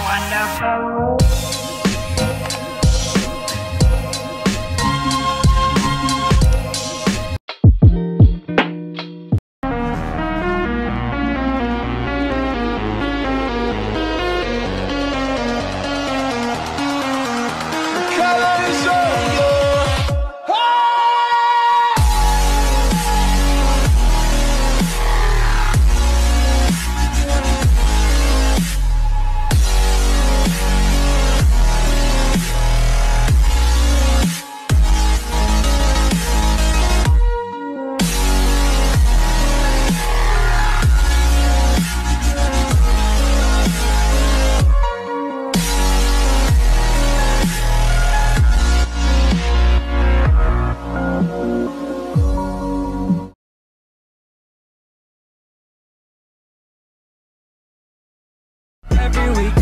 wonderful Every week